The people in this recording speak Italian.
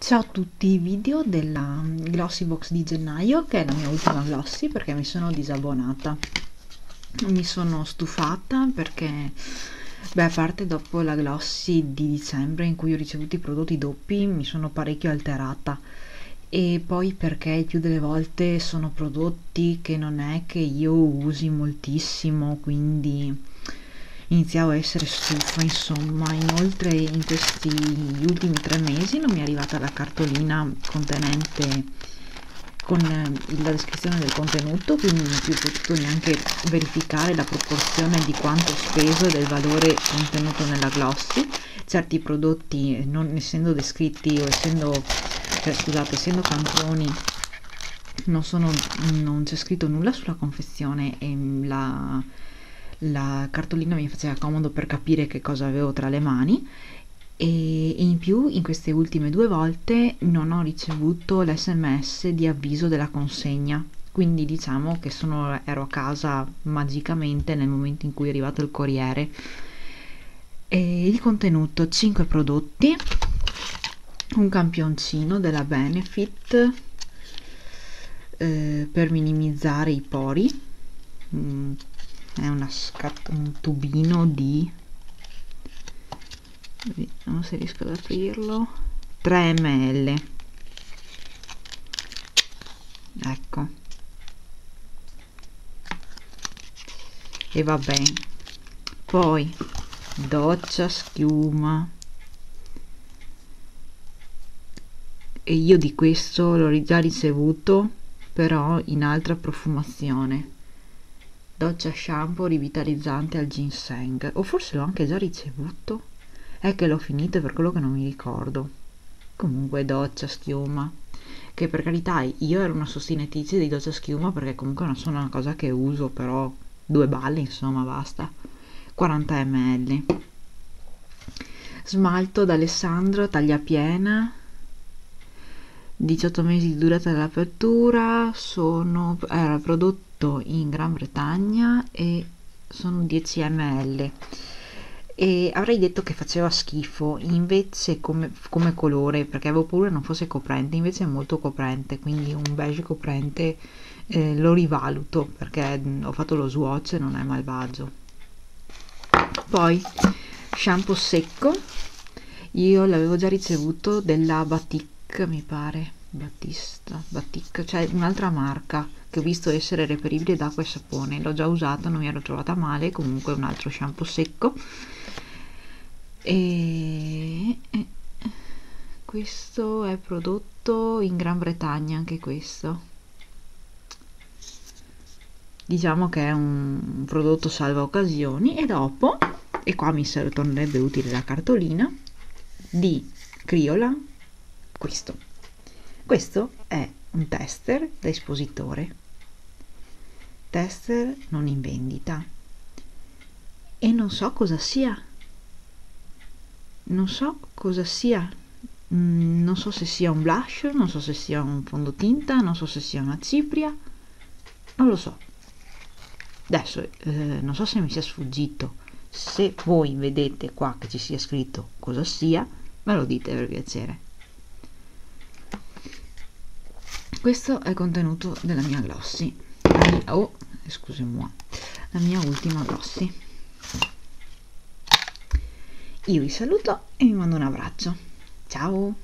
Ciao a tutti, video della Glossy Box di gennaio che è la mia ultima Glossy perché mi sono disabbonata mi sono stufata perché beh a parte dopo la Glossy di dicembre in cui ho ricevuto i prodotti doppi mi sono parecchio alterata. E poi perché il più delle volte sono prodotti che non è che io usi moltissimo quindi iniziavo a essere stufa insomma. Inoltre in questi ultimi tre mesi non mi è arrivata la cartolina contenente con eh, la descrizione del contenuto quindi non ho più potuto neanche verificare la proporzione di quanto speso e del valore contenuto nella glossy. Certi prodotti non essendo descritti o essendo cioè scusate essendo tamponi non, non c'è scritto nulla sulla confezione e la la cartolina mi faceva comodo per capire che cosa avevo tra le mani e in più in queste ultime due volte non ho ricevuto l'sms di avviso della consegna. Quindi diciamo che sono, ero a casa magicamente nel momento in cui è arrivato il corriere. E il contenuto 5 prodotti un campioncino della benefit eh, per minimizzare i pori mm, è una scat un tubino di vediamo se riesco ad aprirlo. 3 ml ecco. E va bene. Poi doccia schiuma. E io di questo l'ho già ricevuto però in altra profumazione doccia shampoo rivitalizzante al ginseng o forse l'ho anche già ricevuto? È che l'ho finito per quello che non mi ricordo. Comunque doccia schiuma. Che per carità io ero una sostenitrice di doccia schiuma perché comunque non sono una cosa che uso però due balle insomma basta. 40 ml smalto d'Alessandro taglia piena. 18 mesi di durata dell'apertura sono era prodotto prodotto in Gran Bretagna e sono 10 ml e avrei detto che faceva schifo invece come, come, colore perché avevo paura non fosse coprente invece è molto coprente quindi un beige coprente eh, lo rivaluto perché ho fatto lo swatch e non è malvagio. Poi shampoo secco io l'avevo già ricevuto della Batik mi pare Battista Batik cioè un'altra marca che ho visto essere reperibile da acqua e sapone. L'ho già usato non mi ero trovata male. Comunque un altro shampoo secco. E questo è prodotto in Gran Bretagna anche questo. Diciamo che è un prodotto salva occasioni. E dopo e qua mi tornerebbe utile la cartolina di Criola questo. Questo è un tester da espositore tester non in vendita. E non so cosa sia. Non so cosa sia. Mm, non so se sia un blush non so se sia un fondotinta non so se sia una cipria. Non lo so. Adesso eh, non so se mi sia sfuggito. Se voi vedete qua che ci sia scritto cosa sia me lo dite per piacere. Questo è il contenuto della mia glossy mia, oh scusami la mia ultima glossy io vi saluto e vi mando un abbraccio. Ciao